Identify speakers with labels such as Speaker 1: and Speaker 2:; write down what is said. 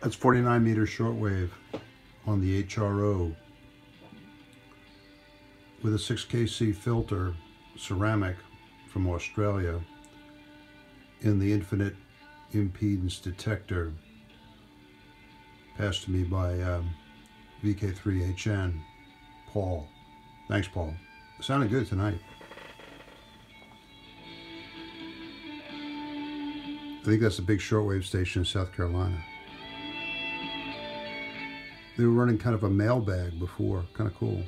Speaker 1: That's 49 meter shortwave on the HRO with a 6KC filter, ceramic from Australia, in the infinite impedance detector passed to me by um, VK3HN, Paul. Thanks, Paul. sounded good tonight. I think that's a big shortwave station in South Carolina. They were running kind of a mailbag before, kind of cool.